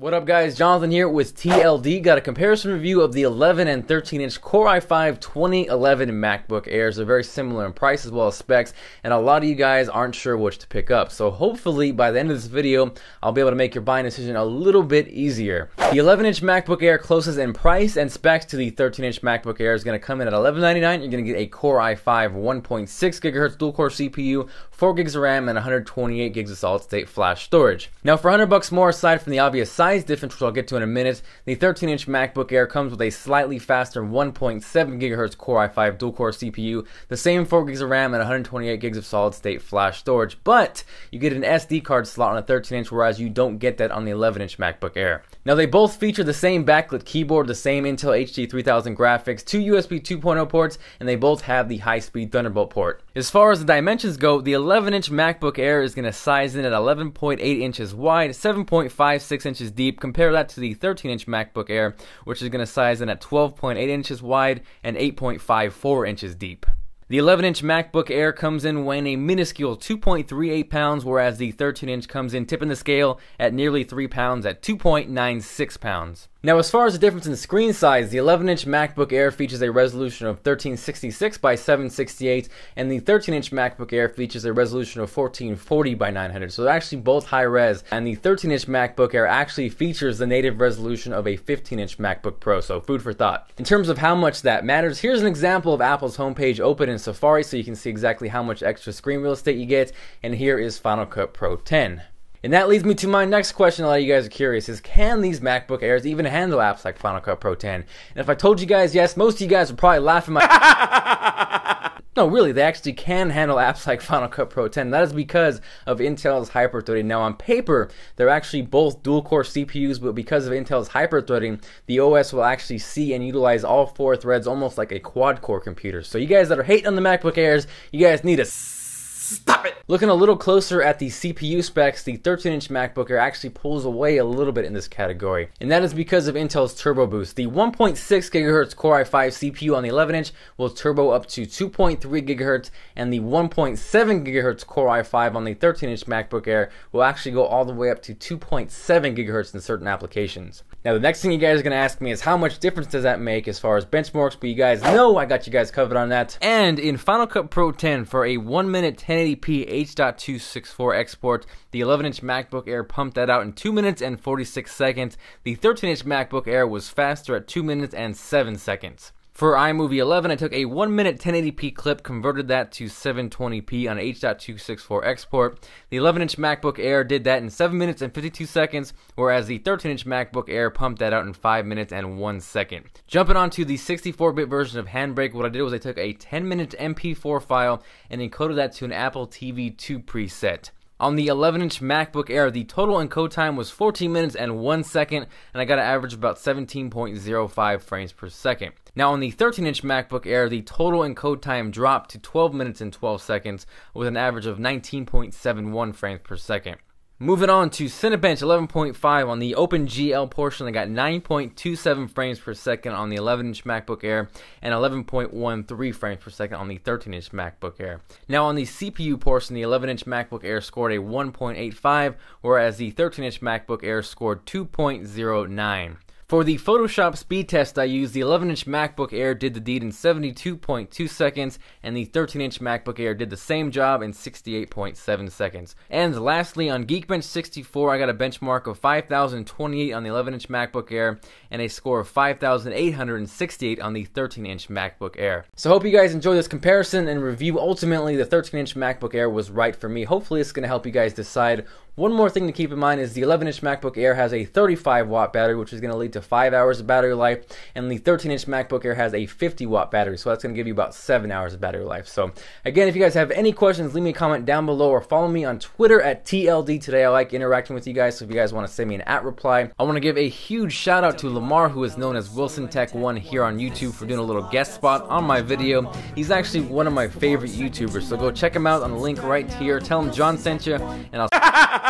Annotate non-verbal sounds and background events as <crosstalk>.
What up guys, Jonathan here with TLD. Got a comparison review of the 11 and 13 inch Core i5 2011 MacBook Airs. They're very similar in price as well as specs, and a lot of you guys aren't sure which to pick up. So hopefully by the end of this video, I'll be able to make your buying decision a little bit easier. The 11 inch MacBook Air closest in price and specs to the 13 inch MacBook Air is going to come in at $11.99. You're going to get a Core i5 1.6 GHz dual core CPU, 4 gigs of RAM, and 128 gigs of solid state flash storage. Now for 100 bucks more, aside from the obvious size size difference, which I'll get to in a minute, the 13-inch MacBook Air comes with a slightly faster 1.7 GHz Core i5 dual-core CPU, the same 4 gigs of RAM and 128 gigs of solid-state flash storage, but you get an SD card slot on a 13-inch, whereas you don't get that on the 11-inch MacBook Air. Now they both feature the same backlit keyboard, the same Intel HD 3000 graphics, two USB 2.0 ports, and they both have the high-speed Thunderbolt port. As far as the dimensions go, the 11-inch MacBook Air is going to size in at 11.8 inches wide, 7.56 inches deep. Compare that to the 13-inch MacBook Air, which is going to size in at 12.8 inches wide and 8.54 inches deep. The 11 inch MacBook Air comes in weighing a minuscule 2.38 pounds, whereas the 13 inch comes in tipping the scale at nearly 3 pounds at 2.96 pounds. Now, as far as the difference in screen size, the 11-inch MacBook Air features a resolution of 1366 by 768, and the 13-inch MacBook Air features a resolution of 1440 by 900. So they're actually both high res, and the 13-inch MacBook Air actually features the native resolution of a 15-inch MacBook Pro. So food for thought. In terms of how much that matters, here's an example of Apple's homepage open in Safari, so you can see exactly how much extra screen real estate you get. And here is Final Cut Pro 10. And that leads me to my next question. A lot of you guys are curious: is can these MacBook Airs even handle apps like Final Cut Pro 10? And if I told you guys yes, most of you guys would probably laugh at my. <laughs> <laughs> no, really, they actually can handle apps like Final Cut Pro 10. That is because of Intel's hyperthreading. Now, on paper, they're actually both dual-core CPUs, but because of Intel's hyperthreading, the OS will actually see and utilize all four threads almost like a quad-core computer. So, you guys that are hating on the MacBook Airs, you guys need to Stop it! Looking a little closer at the CPU specs, the 13-inch MacBook Air actually pulls away a little bit in this category, and that is because of Intel's Turbo Boost. The 1.6 GHz Core i5 CPU on the 11-inch will turbo up to 2.3 GHz, and the 1.7 GHz Core i5 on the 13-inch MacBook Air will actually go all the way up to 2.7 GHz in certain applications. Now, the next thing you guys are going to ask me is how much difference does that make as far as benchmarks, but you guys know I got you guys covered on that. And in Final Cut Pro 10, for a 1 minute 1080p H.264 export, the 11 inch MacBook Air pumped that out in 2 minutes and 46 seconds. The 13 inch MacBook Air was faster at 2 minutes and 7 seconds. For iMovie 11, I took a 1 minute 1080p clip, converted that to 720p on H.264 export. The 11 inch MacBook Air did that in 7 minutes and 52 seconds, whereas the 13 inch MacBook Air pumped that out in 5 minutes and 1 second. Jumping onto the 64 bit version of Handbrake, what I did was I took a 10 minute MP4 file and encoded that to an Apple TV 2 preset. On the 11 inch MacBook Air, the total encode time was 14 minutes and 1 second, and I got an average of about 17.05 frames per second. Now, on the 13 inch MacBook Air, the total encode time dropped to 12 minutes and 12 seconds with an average of 19.71 frames per second. Moving on to Cinebench 11.5 on the OpenGL portion, I got 9.27 frames per second on the 11 inch MacBook Air and 11.13 frames per second on the 13 inch MacBook Air. Now, on the CPU portion, the 11 inch MacBook Air scored a 1.85, whereas the 13 inch MacBook Air scored 2.09. For the Photoshop speed test I used, the 11-inch MacBook Air did the deed in 72.2 seconds, and the 13-inch MacBook Air did the same job in 68.7 seconds. And lastly, on Geekbench 64, I got a benchmark of 5,028 on the 11-inch MacBook Air, and a score of 5,868 on the 13-inch MacBook Air. So hope you guys enjoy this comparison and review. Ultimately, the 13-inch MacBook Air was right for me. Hopefully, it's going to help you guys decide one more thing to keep in mind is the 11 inch MacBook Air has a 35 watt battery, which is going to lead to 5 hours of battery life, and the 13 inch MacBook Air has a 50 watt battery, so that's going to give you about 7 hours of battery life. So, again, if you guys have any questions, leave me a comment down below or follow me on Twitter at TLD today. I like interacting with you guys, so if you guys want to send me an at reply, I want to give a huge shout out to Lamarr, who is known as Wilson Tech 1 here on YouTube, for doing a little guest spot on my video. He's actually one of my favorite YouTubers, so go check him out on the link right here. Tell him John sent you, and I'll. <laughs>